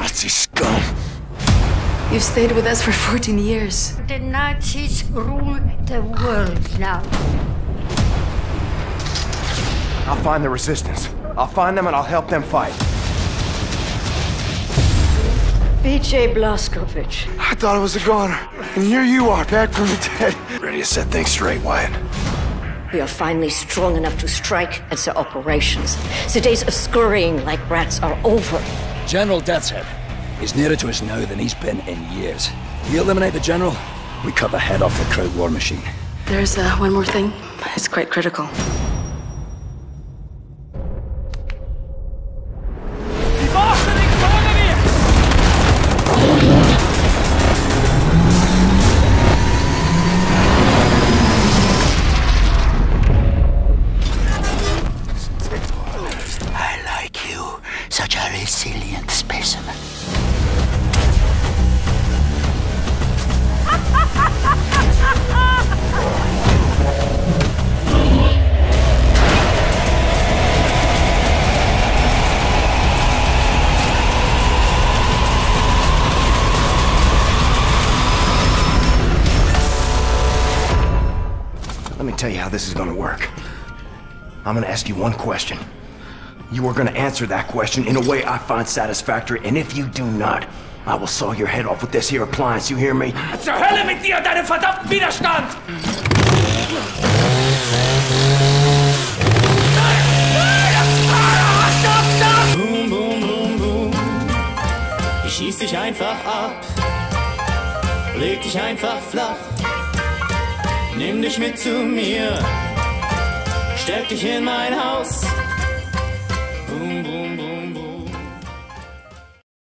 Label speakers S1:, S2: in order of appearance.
S1: Nazi scum.
S2: You've stayed with us for 14 years.
S3: The Nazis rule the world now.
S1: I'll find the resistance. I'll find them and I'll help them fight.
S3: BJ Blazkowicz.
S1: I thought I was a goner. And here you are, back from the dead. Ready to set things straight, Wyatt.
S3: We are finally strong enough to strike at set operations. The days of scurrying like rats are over.
S4: General Deathshead. He's nearer to us now than he's been in years. We eliminate the General, we cut the head off the crowd war machine.
S2: There's uh, one more thing. It's quite critical.
S5: Such a resilient specimen.
S1: Let me tell you how this is gonna work. I'm gonna ask you one question. You are gonna answer that question in a way I find satisfactory, and if you do not, I will saw your head off with this here appliance, you hear me?
S6: Zur Hölle mit dir und deinem verdammten Widerstand!
S7: Boom, boom, boom, boom. Ich schieß dich einfach ab. Leg dich einfach flach. Nimm dich mit zu mir. Steck dich in mein Haus. bum bum